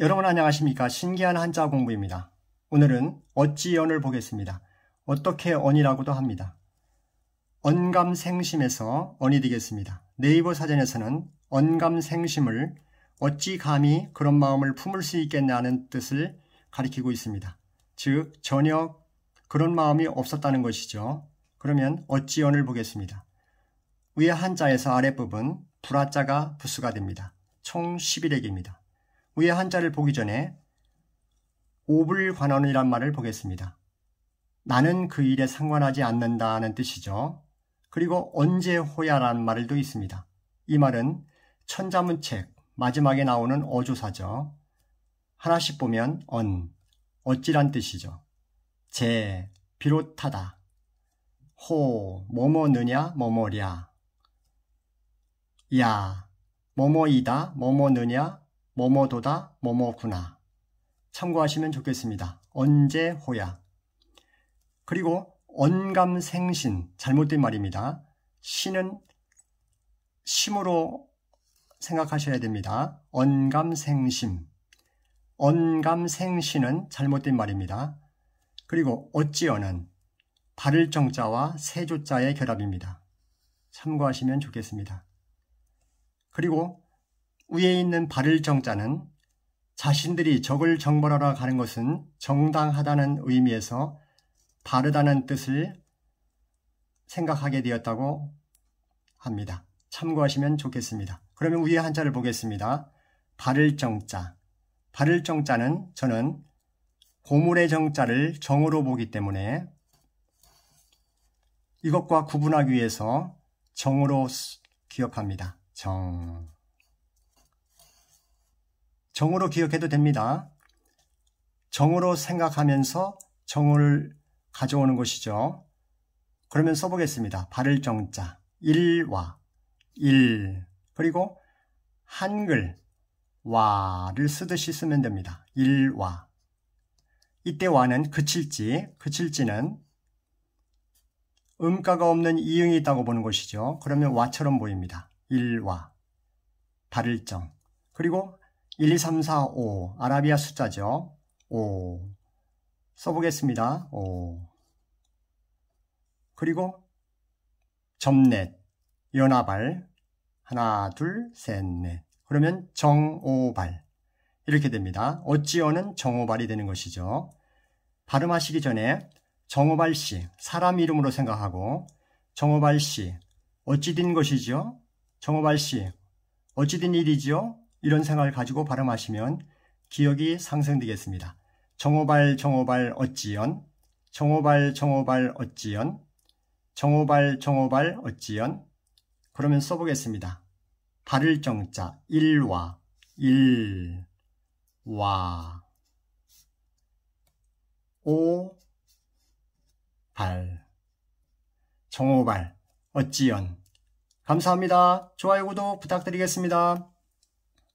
여러분 안녕하십니까 신기한 한자 공부입니다. 오늘은 어찌언을 보겠습니다. 어떻게 언이라고도 합니다. 언감생심에서 언이 되겠습니다. 네이버 사전에서는 언감생심을 어찌 감히 그런 마음을 품을 수 있겠냐는 뜻을 가리키고 있습니다. 즉 전혀 그런 마음이 없었다는 것이죠. 그러면 어찌언을 보겠습니다. 위에 한자에서 아랫부분 불화자가 부수가 됩니다. 총 11액입니다. 위에 한자를 보기 전에 오불관원이란 말을 보겠습니다. 나는 그 일에 상관하지 않는다는 뜻이죠. 그리고 언제호야라는 말도 있습니다. 이 말은 천자문책 마지막에 나오는 어조사죠. 하나씩 보면 언, 어찌란 뜻이죠. 제, 비롯하다. 호, 뭐뭐느냐, 뭐뭐랴. 야, 뭐뭐이다, 뭐뭐느냐, 뭐뭐도다, 뭐뭐구나. 참고하시면 좋겠습니다. 언제 호야. 그리고 언감생신, 잘못된 말입니다. 신은 심으로 생각하셔야 됩니다. 언감생심. 언감생신은 잘못된 말입니다. 그리고 어찌어는 바를 정자와 세조자의 결합입니다. 참고하시면 좋겠습니다. 그리고 위에 있는 바를 정자는 자신들이 적을 정벌하러 가는 것은 정당하다는 의미에서 바르다는 뜻을 생각하게 되었다고 합니다. 참고하시면 좋겠습니다. 그러면 위에 한자를 보겠습니다. 바를 정자. 바를 정자는 저는 고물의 정자를 정으로 보기 때문에 이것과 구분하기 위해서 정으로 기억합니다. 정. 정으로 기억해도 됩니다. 정으로 생각하면서 정을 가져오는 것이죠. 그러면 써보겠습니다. 발을 정자, 일와, 일, 그리고 한글, 와를 쓰듯이 쓰면 됩니다. 일와. 이때 와는 그칠지, 그칠지는 음가가 없는 이응이 있다고 보는 것이죠. 그러면 와처럼 보입니다. 일와, 발을정. 그리고 1, 2, 3, 4, 5 아라비아 숫자죠. 5 써보겠습니다. 5 그리고 점넷 연하발 하나 둘 셋 넷 그러면 정오발 이렇게 됩니다. 어찌어는 정오발이 되는 것이죠. 발음하시기 전에 정오발 씨 사람 이름으로 생각하고 정오발 씨 어찌 된 것이죠? 정오발 씨 어찌 된 일이죠? 이런 생각을 가지고 발음하시면 기억이 상승되겠습니다. 정오발 정오발 어찌연 정오발 정오발 어찌연 정오발 정오발 어찌연 그러면 써보겠습니다. 발을 정자 일와 일와 오발 정오발 어찌연 감사합니다. 좋아요 구독 부탁드리겠습니다.